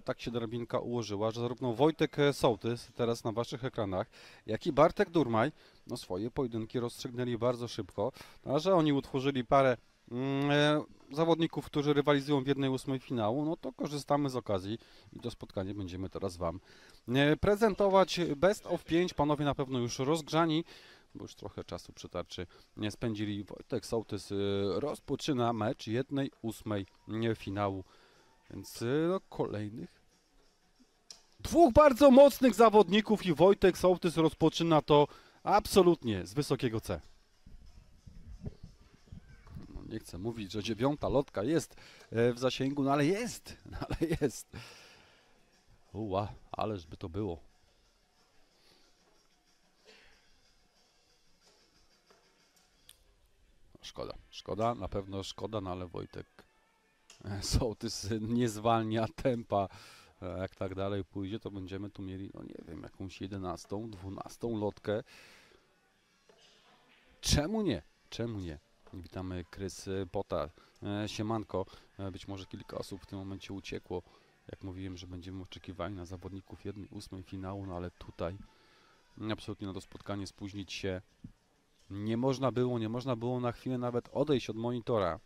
bo tak się drabinka ułożyła, że zarówno Wojtek e, Sołtys teraz na waszych ekranach, jak i Bartek Durmaj, no swoje pojedynki rozstrzygnęli bardzo szybko, a że oni utworzyli parę mm, e, zawodników, którzy rywalizują w jednej ósmej finału, no to korzystamy z okazji i to spotkanie będziemy teraz wam e, prezentować. Best of 5, panowie na pewno już rozgrzani, bo już trochę czasu przytarczy nie spędzili. Wojtek Sołtys rozpoczyna mecz jednej ósmej nie, finału, więc e, no, kolejnych dwóch bardzo mocnych zawodników i Wojtek Sołtys rozpoczyna to absolutnie z wysokiego C. No, nie chcę mówić, że dziewiąta lotka jest e, w zasięgu, no ale jest, no ale jest. Uła, ależ by to było. Szkoda, szkoda, na pewno szkoda, no ale Wojtek Sołtys nie zwalnia tempa. E, Jak tak dalej pójdzie, to będziemy tu mieli, no nie wiem, jakąś 11, 12 lotkę. Czemu nie? Czemu nie? Witamy Krys Pota. E, Siemanko. E, Być może kilka osób w tym momencie uciekło. Jak mówiłem, że będziemy oczekiwali na zawodników 1-8 finału, no ale tutaj absolutnie na to spotkanie spóźnić się nie można było, nie można było na chwilę nawet odejść od monitora.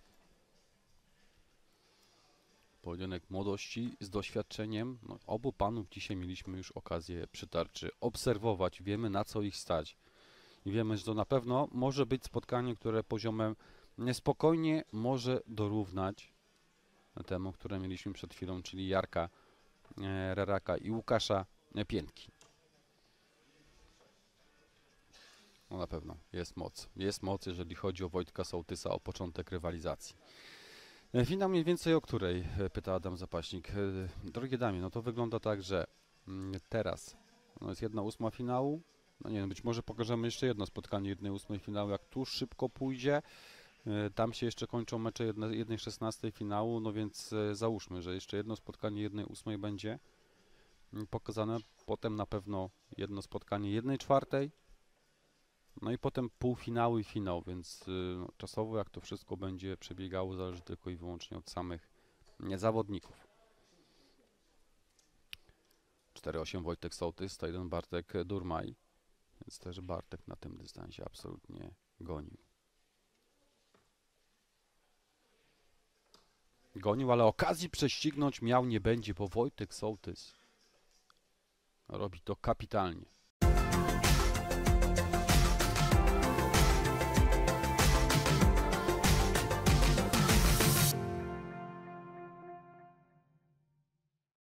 Pojedynek młodości z doświadczeniem. No, obu panów dzisiaj mieliśmy już okazję przy tarczy obserwować. Wiemy na co ich stać. I wiemy, że to na pewno może być spotkanie, które poziomem niespokojnie może dorównać temu, które mieliśmy przed chwilą, czyli Jarka e, Reraka i Łukasza Piętki. No na pewno jest moc. Jest moc, jeżeli chodzi o Wojtka Sołtysa, o początek rywalizacji. E, Finał mniej więcej o której? e, Pyta Adam Zapaśnik. E, Drogie damie, no to wygląda tak, że mm, teraz no jest jedna ósma finału. No nie wiem, być może pokażemy jeszcze jedno spotkanie jednej ósmej finału, jak tu szybko pójdzie. Tam się jeszcze kończą mecze jedne- jednej szesnastej finału, no więc załóżmy, że jeszcze jedno spotkanie jednej ósmej będzie mm, pokazane. Potem na pewno jedno spotkanie jednej czwartej. No i potem półfinały i finał, więc y, no, czasowo jak to wszystko będzie przebiegało zależy tylko i wyłącznie od samych zawodników. 4-8 Wojtek Sołtys, 101 Bartek Durmaj, więc też Bartek na tym dystansie absolutnie gonił. Gonił, ale okazji prześcignąć miał nie będzie, bo Wojtek Sołtys robi to kapitalnie.